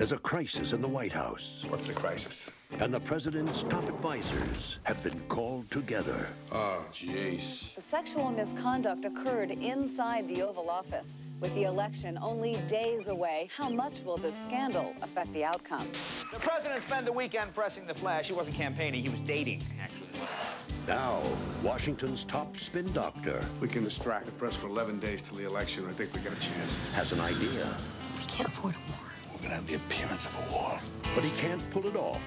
There's a crisis in the White House, What's the crisis? and the president's top advisors have been called together. Oh, jeez. The sexual misconduct occurred inside the Oval Office. With the election only days away, how much will this scandal affect the outcome? The president spent the weekend pressing the flash. He wasn't campaigning, he was dating, actually. Now, Washington's top spin doctor We can distract the press for 11 days till the election. I think we got a chance. has an idea, We can't afford a war. We're gonna have the appearance of a war. but he can't pull it off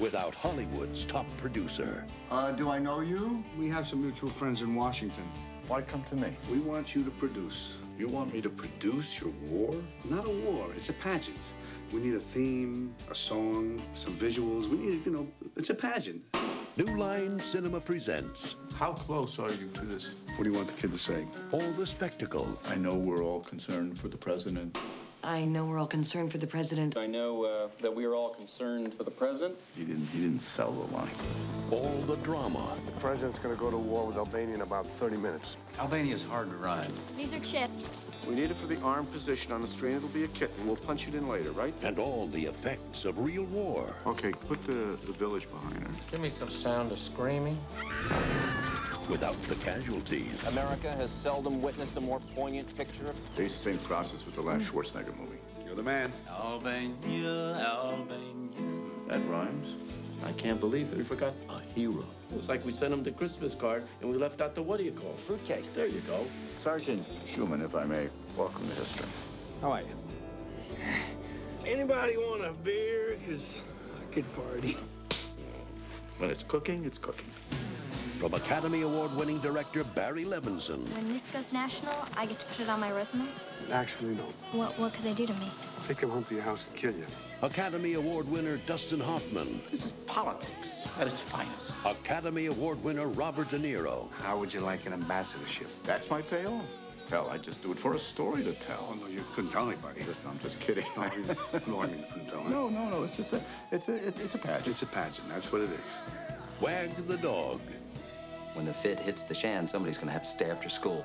without Hollywood's top producer. Uh, do I know you? We have some mutual friends in Washington. Why come to me? We want you to produce. You want me to produce your war? Not a war, it's a pageant. We need a theme, a song, some visuals. We need, you know, it's a pageant. New Line Cinema presents How close are you to this? What do you want the kid to say? all the spectacle, I know we're all concerned for the president. I know we're all concerned for the president. I know uh, that we are all concerned for the president. He didn't. He didn't sell the line. all the drama, The president's gonna go to war with Albania in about 30 minutes. Albania's hard to run. These are chips. We need it for the armed position on the screen. It'll be a kitten. We'll punch it in later, right? and all the effects of real war. Okay, put the, the village behind her. Give me some sound of screaming. Without the casualties. America has seldom witnessed a more poignant picture of They used the same process with the last Schwarzenegger movie. You're the man. Albania, Albania. That rhymes. I can't believe that we forgot a hero. It was like we sent him the Christmas card and we left out the what do you call fruitcake. There you go. Sergeant Schumann, if I may, welcome to history. How are you? Anybody want a beer? Because I could party. When it's cooking, it's cooking. From Academy Award winning director Barry Levinson When this goes national, I get to put it on my resume. Actually, no. What what could they do to me? They come home to your house and kill you. Academy Award winner Dustin Hoffman, This is politics at its finest. Academy Award winner Robert De Niro, How would you like an ambassadorship? That's my payoff. Hell, I just do it for a story to tell. Oh, tell. no, you couldn't tell anybody. Listen, I'm just kidding. No, I mean, no, I mean, you couldn't tell. no, no, no. It's just a, it's a, it's, it's a pageant. It's a pageant. That's what it is. Wag the Dog, When the fit hits the shan, somebody's gonna have to stay after school.